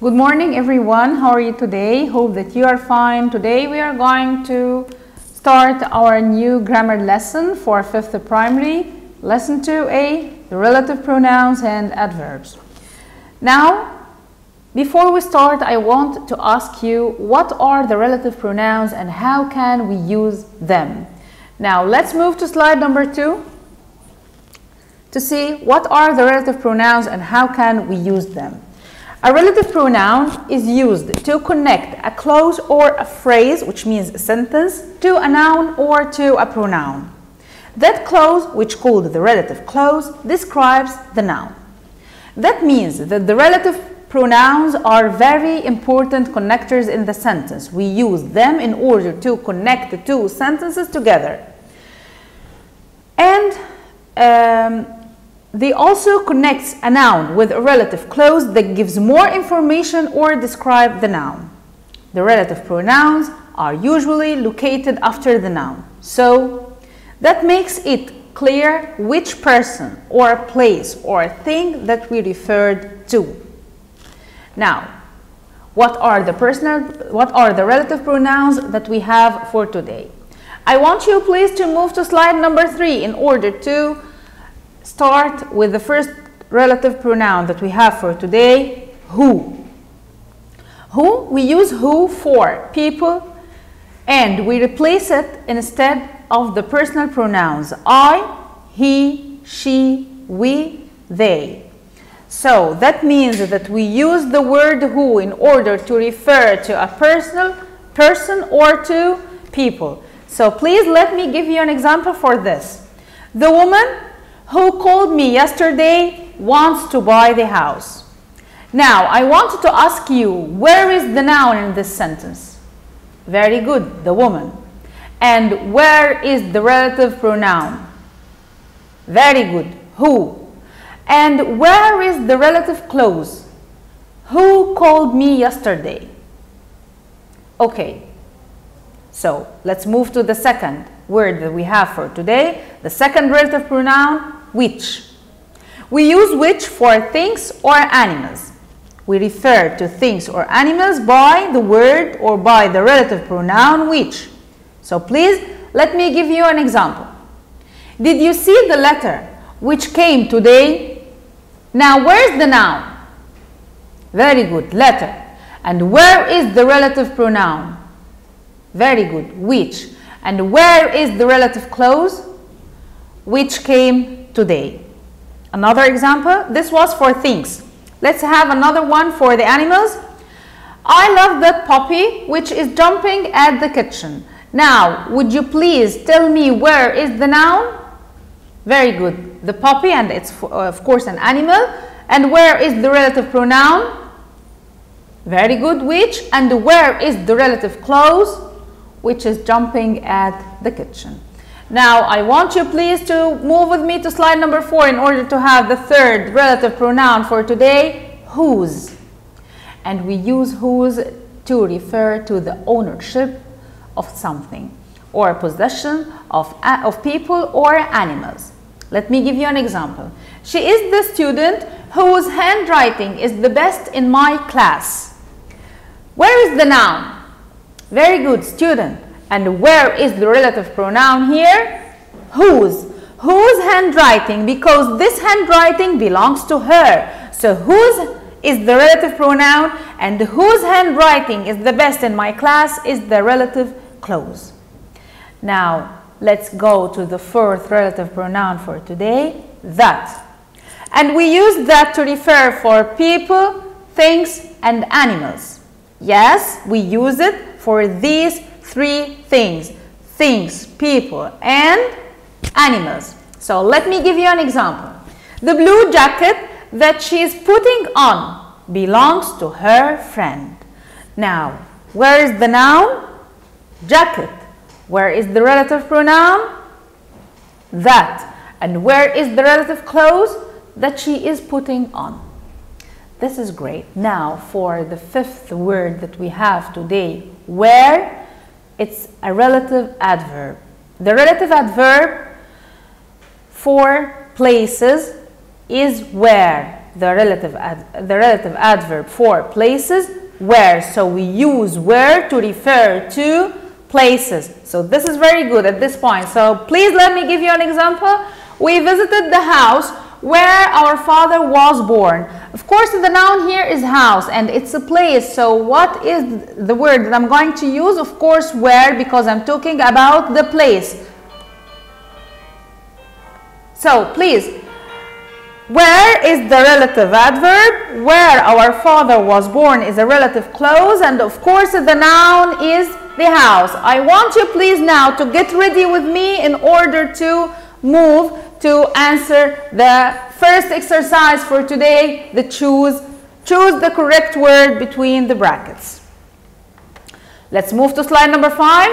Good morning everyone. How are you today? Hope that you are fine. Today we are going to start our new grammar lesson for 5th primary. Lesson 2a, the relative pronouns and adverbs. Now, before we start, I want to ask you what are the relative pronouns and how can we use them? Now, let's move to slide number 2 to see what are the relative pronouns and how can we use them. A relative pronoun is used to connect a clause or a phrase, which means a sentence, to a noun or to a pronoun. That clause, which called the relative clause, describes the noun. That means that the relative pronouns are very important connectors in the sentence. We use them in order to connect the two sentences together. And um, they also connect a noun with a relative clause that gives more information or describe the noun. The relative pronouns are usually located after the noun. So that makes it clear which person or place or thing that we referred to. Now, what are the personal what are the relative pronouns that we have for today? I want you please to move to slide number 3 in order to start with the first relative pronoun that we have for today, who. Who, we use who for people and we replace it instead of the personal pronouns I, he, she, we, they. So that means that we use the word who in order to refer to a personal person or to people. So please let me give you an example for this. The woman who called me yesterday wants to buy the house. Now, I wanted to ask you, where is the noun in this sentence? Very good, the woman. And where is the relative pronoun? Very good, who. And where is the relative clause? Who called me yesterday? Okay, so let's move to the second word that we have for today. The second relative pronoun, which. We use which for things or animals. We refer to things or animals by the word or by the relative pronoun which. So please let me give you an example. Did you see the letter which came today? Now where's the noun? Very good, letter. And where is the relative pronoun? Very good, which. And where is the relative clause? Which came today. Another example, this was for things. Let's have another one for the animals. I love that puppy which is jumping at the kitchen. Now, would you please tell me where is the noun? Very good. The puppy and it's uh, of course an animal. And where is the relative pronoun? Very good. Which? And where is the relative clause? Which is jumping at the kitchen. Now, I want you please to move with me to slide number four in order to have the third relative pronoun for today, whose. And we use whose to refer to the ownership of something or possession of, of people or animals. Let me give you an example. She is the student whose handwriting is the best in my class. Where is the noun? Very good, student. And where is the relative pronoun here? Whose. Whose handwriting? Because this handwriting belongs to her. So whose is the relative pronoun and whose handwriting is the best in my class is the relative clause. Now, let's go to the fourth relative pronoun for today, that. And we use that to refer for people, things, and animals. Yes, we use it for these three things things, people, and animals. So let me give you an example. The blue jacket that she is putting on belongs to her friend. Now, where is the noun? Jacket. Where is the relative pronoun? That. And where is the relative clause that she is putting on? This is great. Now, for the fifth word that we have today, where it's a relative adverb. The relative adverb for places is where. the relative, ad, the relative adverb for places, where. So we use where to refer to places. So this is very good at this point. So please let me give you an example. We visited the house where our father was born. Of course, the noun here is house and it's a place. So what is the word that I'm going to use? Of course, where because I'm talking about the place. So please, where is the relative adverb? Where our father was born is a relative clause and of course the noun is the house. I want you please now to get ready with me in order to move to answer the first exercise for today, the choose. Choose the correct word between the brackets. Let's move to slide number five.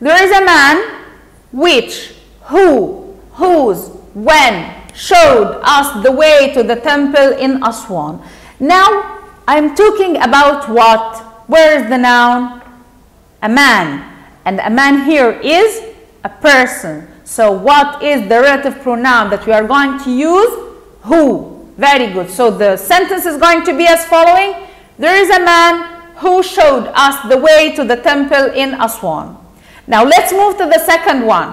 There is a man which, who, whose, when showed us the way to the temple in Aswan. Now, I'm talking about what? Where is the noun? A man. And a man here is a person. So what is the relative pronoun that we are going to use? Who. Very good. So the sentence is going to be as following. There is a man who showed us the way to the temple in Aswan. Now let's move to the second one.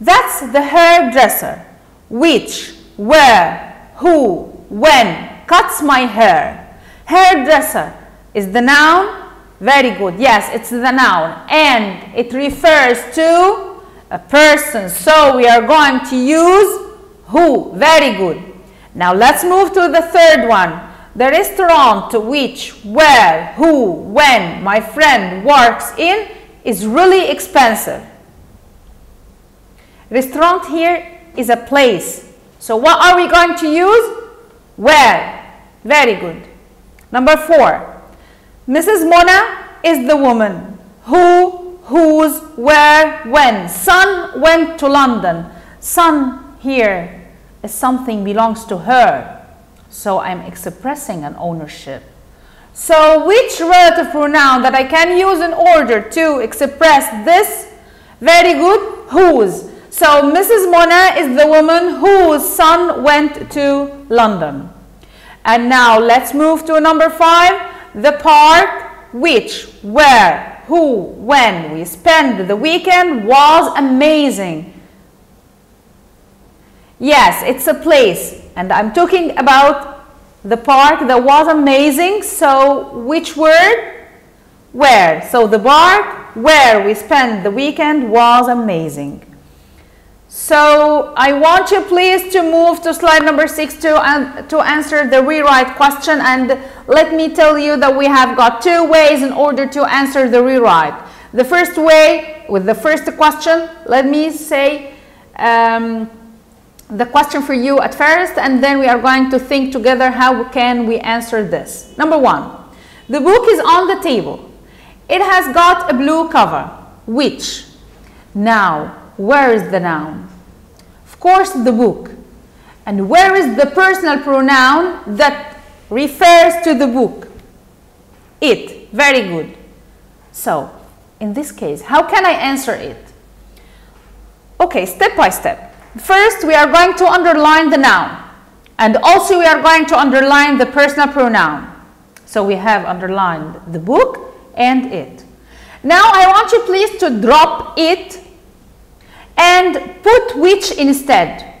That's the hairdresser. Which, where, who, when cuts my hair. Hairdresser is the noun. Very good. Yes, it's the noun. And it refers to a person. So we are going to use who. Very good. Now let's move to the third one. The restaurant to which, where, who, when my friend works in is really expensive. Restaurant here is a place. So what are we going to use? Where. Very good. Number four. Mrs. Mona is the woman who whose, where, when. Son went to London. Son here is something belongs to her. So I'm expressing an ownership. So which relative pronoun that I can use in order to express this? Very good, whose. So Mrs. Mona is the woman whose son went to London. And now let's move to number five, the part which, where, who, when we spent the weekend was amazing. Yes, it's a place, and I'm talking about the park that was amazing. So, which word? Where. So, the park where we spent the weekend was amazing. So I want you please to move to slide number six to, uh, to answer the rewrite question and let me tell you that we have got two ways in order to answer the rewrite. The first way with the first question, let me say um, the question for you at first and then we are going to think together how can we answer this. Number one, the book is on the table. It has got a blue cover, which now where is the noun? Of course, the book. And where is the personal pronoun that refers to the book? It. Very good. So, in this case, how can I answer it? Okay, step by step. First, we are going to underline the noun. And also, we are going to underline the personal pronoun. So, we have underlined the book and it. Now, I want you please to drop it and put which instead.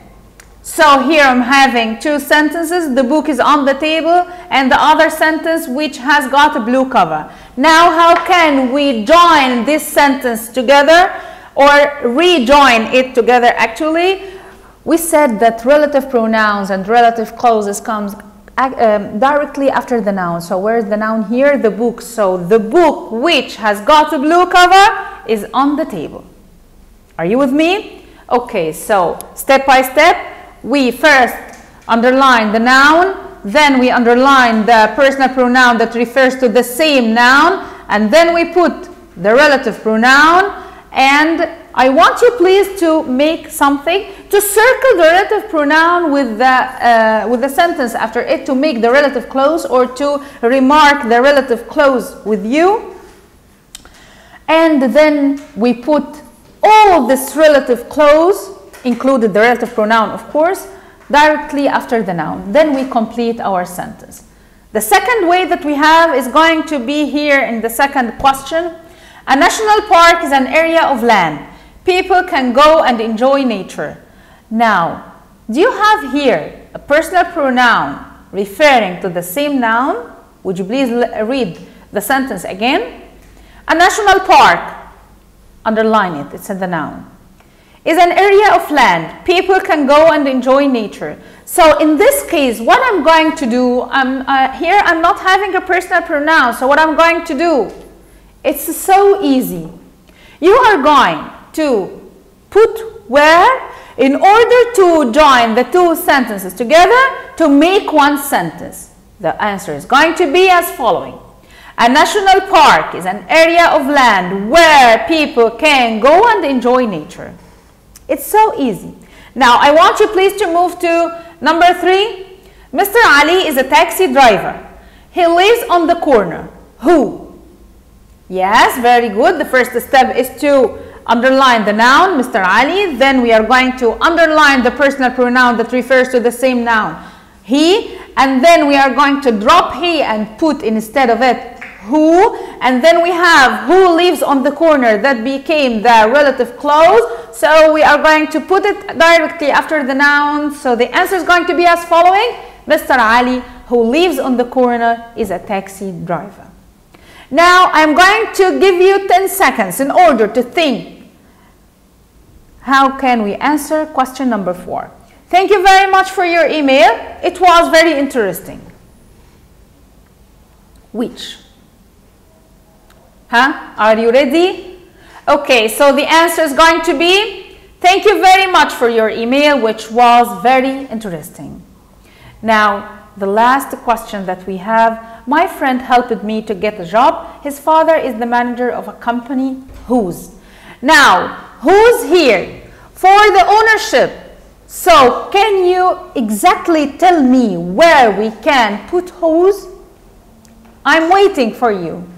So here I'm having two sentences. The book is on the table and the other sentence which has got a blue cover. Now how can we join this sentence together or rejoin it together actually? We said that relative pronouns and relative clauses comes um, directly after the noun. So where's the noun here? The book. So the book which has got a blue cover is on the table. Are you with me? Okay, so step by step, we first underline the noun, then we underline the personal pronoun that refers to the same noun, and then we put the relative pronoun, and I want you please to make something to circle the relative pronoun with the, uh, with the sentence after it to make the relative clause or to remark the relative clause with you. And then we put all of this relative clause, included the relative pronoun of course, directly after the noun. Then we complete our sentence. The second way that we have is going to be here in the second question. A national park is an area of land. People can go and enjoy nature. Now, do you have here a personal pronoun referring to the same noun? Would you please read the sentence again? A national park, underline it, it's in the noun, is an area of land. People can go and enjoy nature. So in this case, what I'm going to do, I'm, uh, here I'm not having a personal pronoun, so what I'm going to do, it's so easy. You are going to put where in order to join the two sentences together to make one sentence. The answer is going to be as following. A national park is an area of land where people can go and enjoy nature. It's so easy. Now, I want you please to move to number three. Mr. Ali is a taxi driver. He lives on the corner. Who? Yes, very good. The first step is to underline the noun, Mr. Ali. Then we are going to underline the personal pronoun that refers to the same noun, he. And then we are going to drop he and put instead of it who. And then we have who lives on the corner that became the relative clause. So we are going to put it directly after the noun. So the answer is going to be as following. Mr. Ali, who lives on the corner, is a taxi driver. Now I'm going to give you 10 seconds in order to think how can we answer question number four. Thank you very much for your email. It was very interesting. Which? Huh? Are you ready? Okay, so the answer is going to be thank you very much for your email, which was very interesting. Now, the last question that we have, my friend helped me to get a job. His father is the manager of a company whose. Now, whose here? For the ownership. So, can you exactly tell me where we can put whose? I'm waiting for you.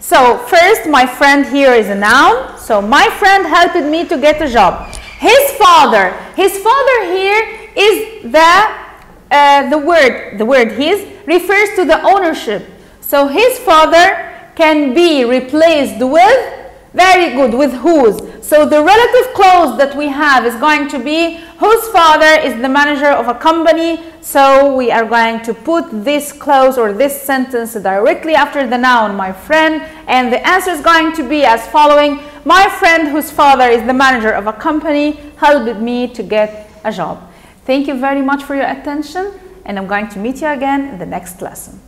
So, first, my friend here is a noun. So, my friend helped me to get a job. His father. His father here is the uh, the word, the word his, refers to the ownership. So his father can be replaced with, very good, with whose. So the relative clause that we have is going to be whose father is the manager of a company. So we are going to put this clause or this sentence directly after the noun, my friend. And the answer is going to be as following. My friend whose father is the manager of a company helped me to get a job. Thank you very much for your attention and I'm going to meet you again in the next lesson.